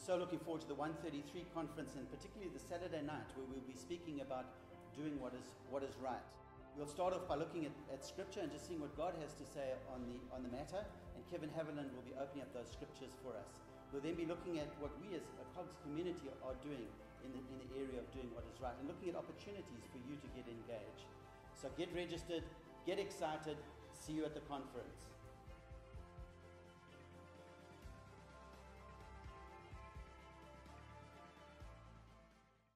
so looking forward to the One33 conference and particularly the Saturday night where we'll be speaking about doing what is, what is right. We'll start off by looking at, at scripture and just seeing what God has to say on the, on the matter. And Kevin Haviland will be opening up those scriptures for us. We'll then be looking at what we as a COGS community are doing in the, in the area of doing what is right and looking at opportunities for you to get engaged. So get registered, get excited, see you at the conference.